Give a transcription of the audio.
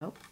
Nope.